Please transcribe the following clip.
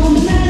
moment.